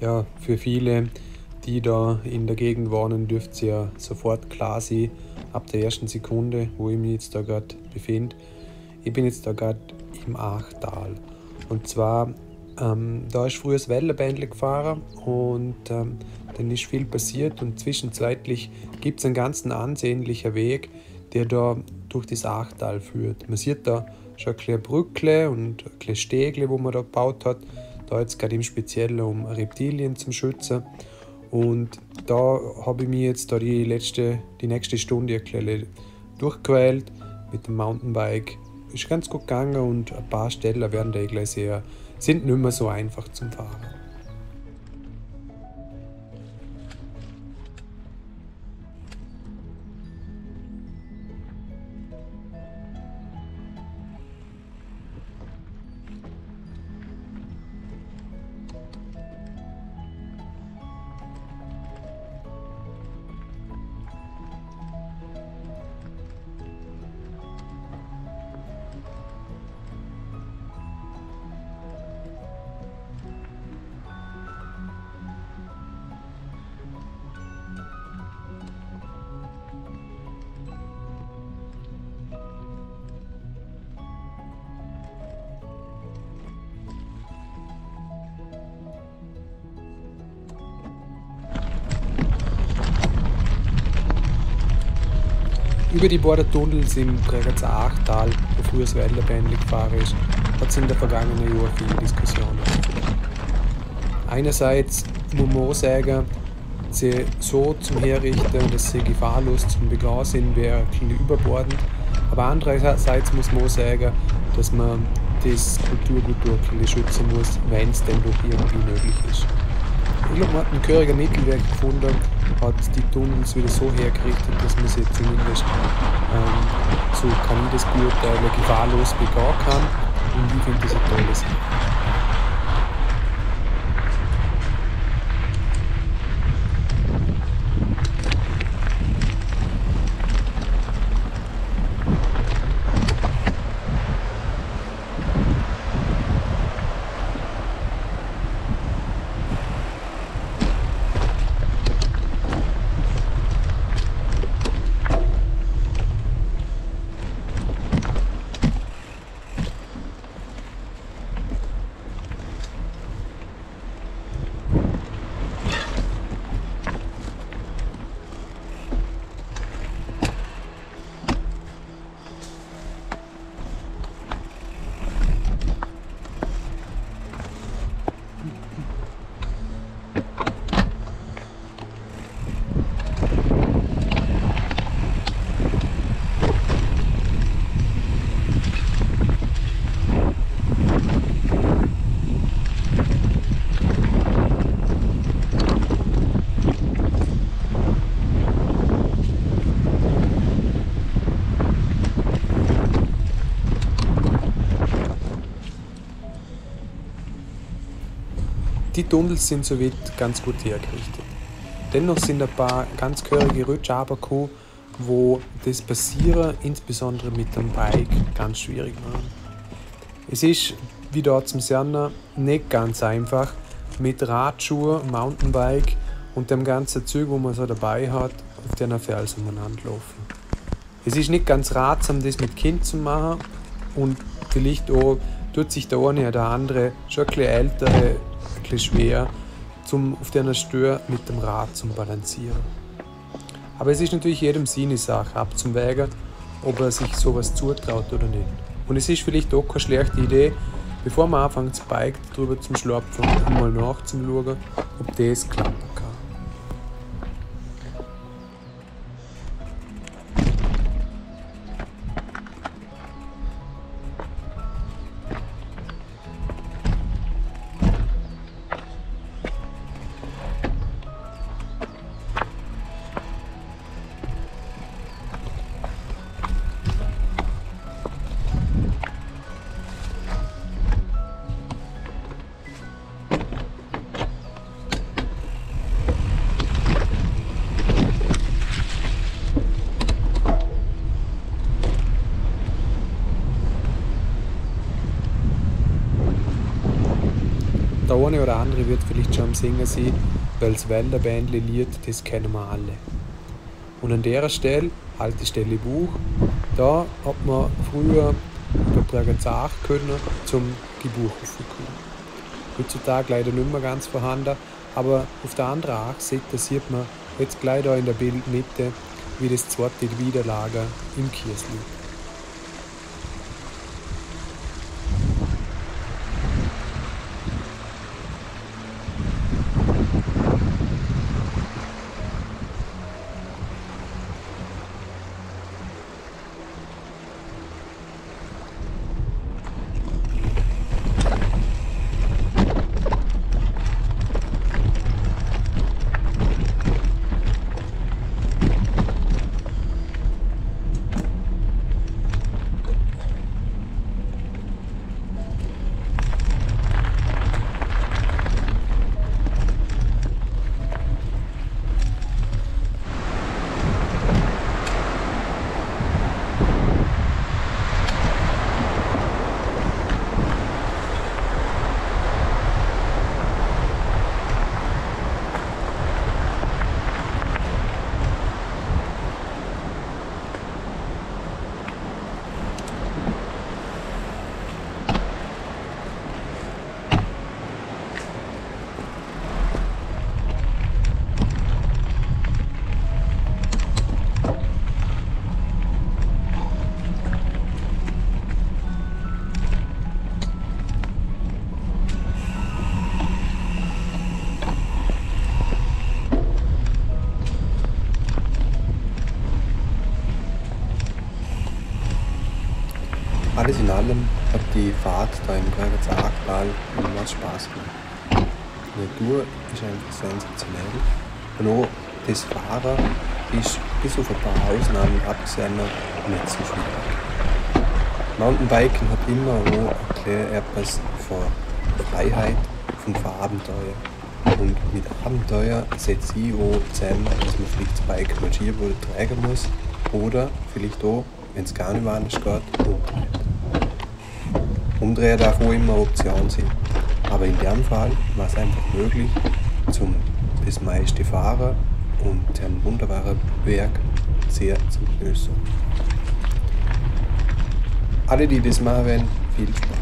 Ja, für viele, die da in der Gegend wohnen, dürfte es ja sofort klar sein, ab der ersten Sekunde, wo ich mich jetzt da gerade befinde. Ich bin jetzt da gerade im Achtal. Und zwar, ähm, da ist früher das Wellenbändle gefahren und ähm, dann ist viel passiert und zwischenzeitlich gibt es einen ganzen ansehnlichen Weg, der da durch das Achtal führt. Man sieht da schon ein Brückle und ein Stegle, wo man da gebaut hat. Da jetzt gerade im Speziellen um Reptilien zu schützen. Und da habe ich mich jetzt da die, letzte, die nächste Stunde bisschen durchgequält mit dem Mountainbike. Ist ganz gut gegangen und ein paar Stellen werden da gleich sehr, sind nicht mehr so einfach zum Fahren. Über die Bordertunnels im Bregenzer Achtal, wo früher das Wellenbändli gefahren ist, hat es in den vergangenen Jahren viele Diskussionen. Einerseits muss man sagen, sie so zum Herrichten, dass sie gefahrlos zum Begehen sind, wäre ein überbordend. Aber andererseits muss man sagen, dass man das Kulturgut schützen muss, wenn es denn doch irgendwie möglich ist. Man hat einen gehörigen Mittelweg gefunden, hat die Tunnels wieder so hergerichtet, dass man sie zumindest ähm, so kann ich gefahrlos begehen kann. Und ich finde das eine tolle. Die Tunnels sind soweit ganz gut hergerichtet. Dennoch sind ein paar ganz gehörige Rutsche runtergekommen, wo das Passieren, insbesondere mit dem Bike, ganz schwierig war. Es ist, wie dort zum Sehen, nicht ganz einfach, mit Radschuhen, Mountainbike und dem ganzen Zeug, wo man so dabei hat, auf den Felsen umeinander laufen. Es ist nicht ganz ratsam, das mit Kind zu machen und vielleicht auch tut sich der eine oder andere, schon ein ältere, ein schwer, zum auf der Stör mit dem Rad zum Balancieren. Aber es ist natürlich jedem seine Sache abzuwägen, ob er sich sowas zutraut oder nicht. Und es ist vielleicht auch keine schlechte Idee, bevor man anfängt zu Bike drüber zum Schlapfen, einmal nachzuschauen, ob das klappen eine oder andere wird vielleicht schon am Singen sein, weil das Wälderbändli-Lied, das kennen wir alle. Und an der Stelle, alte Stelle Buch, da hat man früher über Bragazach können zum Gebuch aufgekommen. Heutzutage leider nicht mehr ganz vorhanden, aber auf der anderen Achse sieht man jetzt gleich da in der Bildmitte, wie das zweite Widerlager im Kies liegt. Alles in allem hat die Fahrt da im Greger Aachtal immer Spaß gemacht. Die Natur ist einfach sensationell. Und auch das Fahren ist bis auf ein paar Ausnahmen abgesehen nicht so schwierig. Mountainbiken hat immer auch etwas von Freiheit, von Abenteuer. Und mit Abenteuer setze ich auch zusammen, dass man vielleicht das Bike mal Skiboden tragen muss oder vielleicht auch, wenn es gar nicht anders geht, umtreibt. Umdrehen darf auch immer Option sein. Aber in dem Fall war es einfach möglich, zum das meiste fahren und einen wunderbaren Berg sehr zu genießen. Alle, die das machen wollen, viel Spaß.